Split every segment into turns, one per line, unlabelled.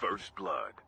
First Blood.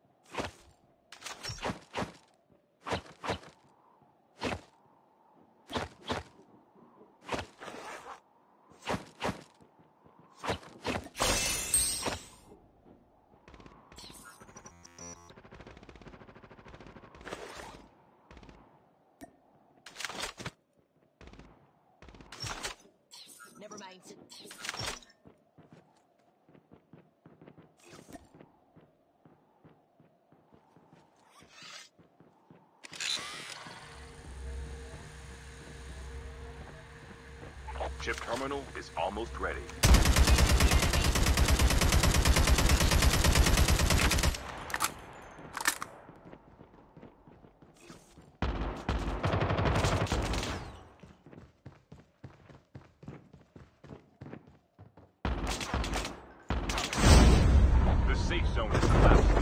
Chip terminal is almost ready. The safe zone is collapsing.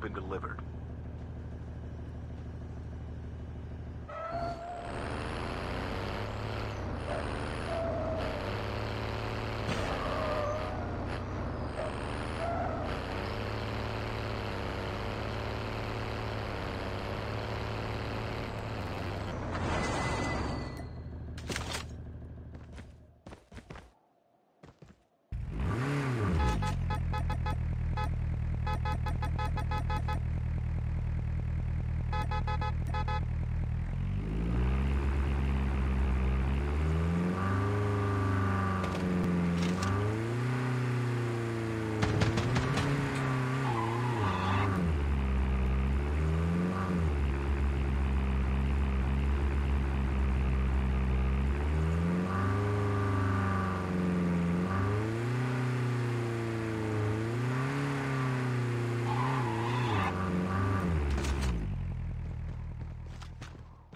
Been delivered.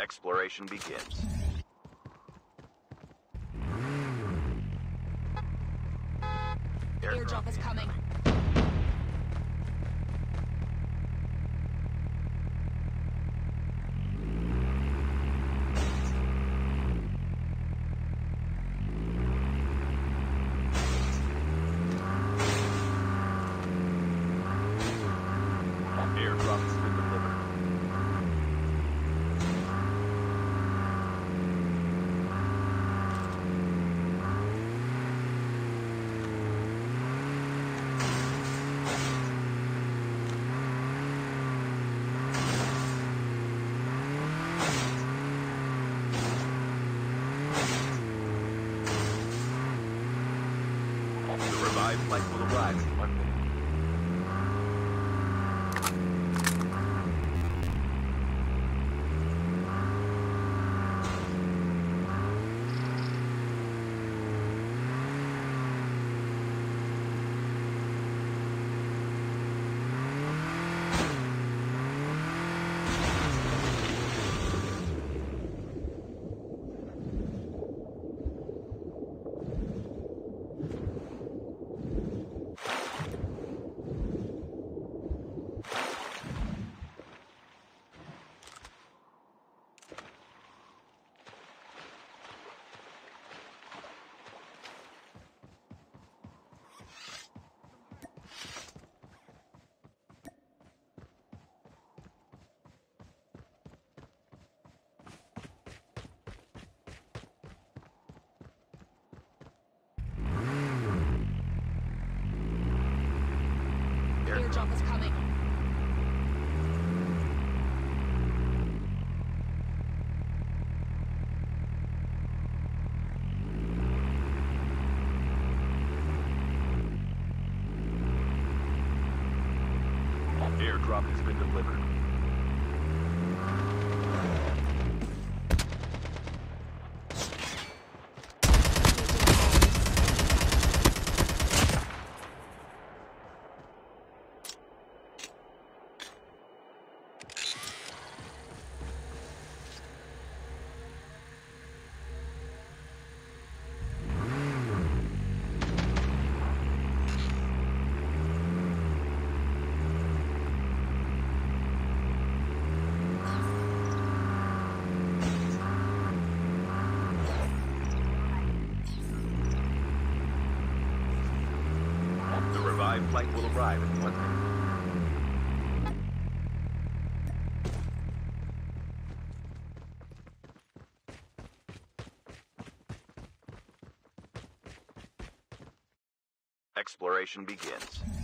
Exploration begins.
Airdrop is coming.
Airdrop has been delivered. The revived flight will arrive in one minute.
Is coming.
Airdrop has been delivered. The revived flight will arrive in one. Exploration begins.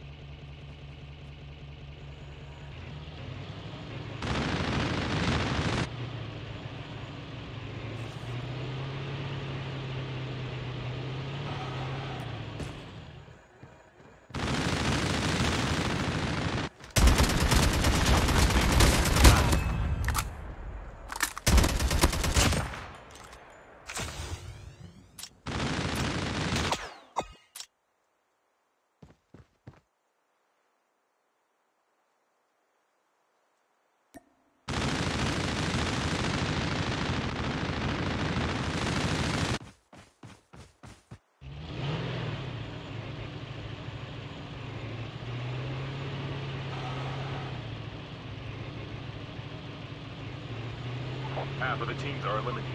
Half of the teams are eliminated.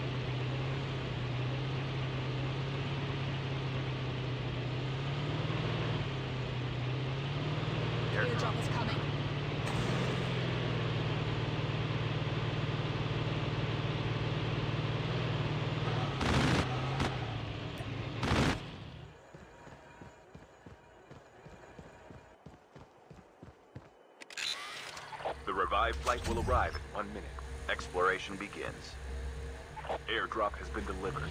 Airdrop is coming.
The revived flight will arrive in one minute. Exploration begins. Airdrop has been delivered.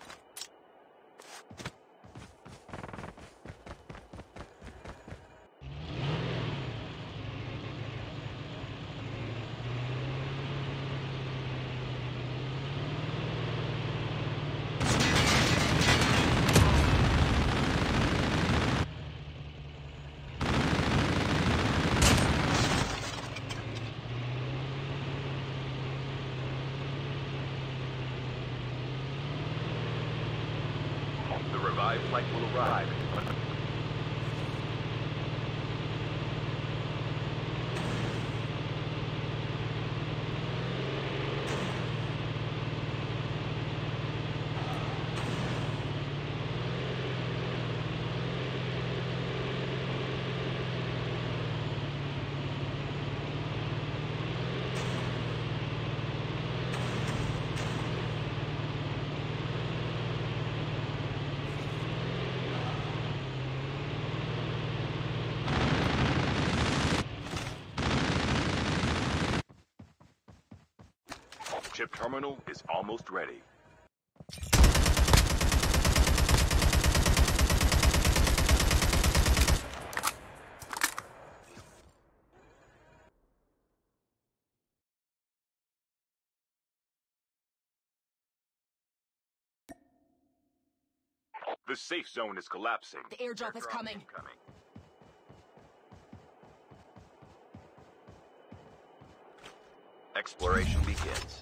The revived flight will arrive Chip terminal is almost ready. The safe zone is collapsing.
The airdrop is coming.
incoming. Exploration begins.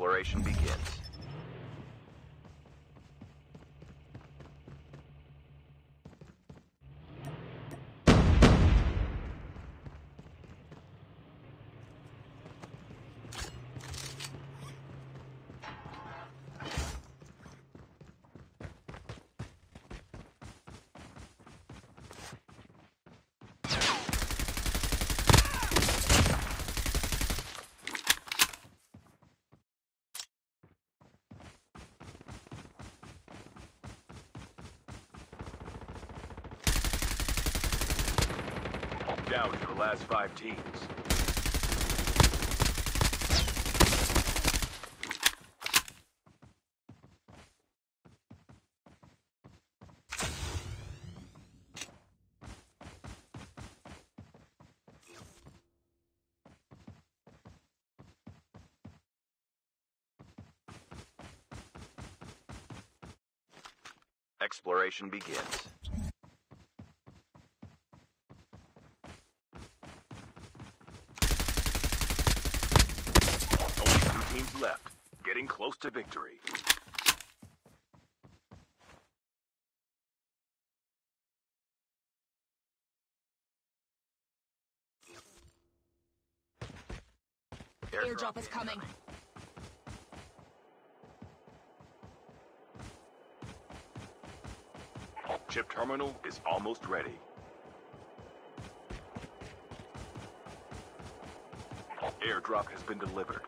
Exploration begins. Last five teams. Exploration begins. Getting close to victory.
Airdrop is coming.
Chip terminal is almost ready. Airdrop has been delivered.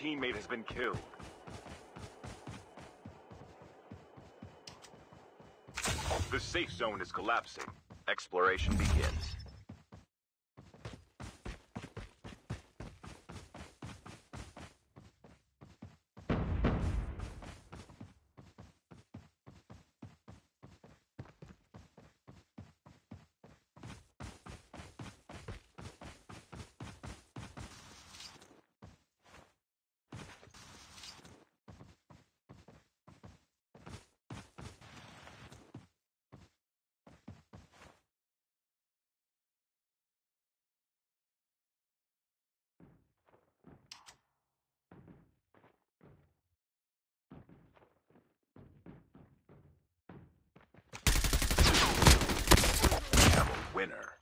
Teammate has been killed. The safe zone is collapsing. Exploration begins. Winner.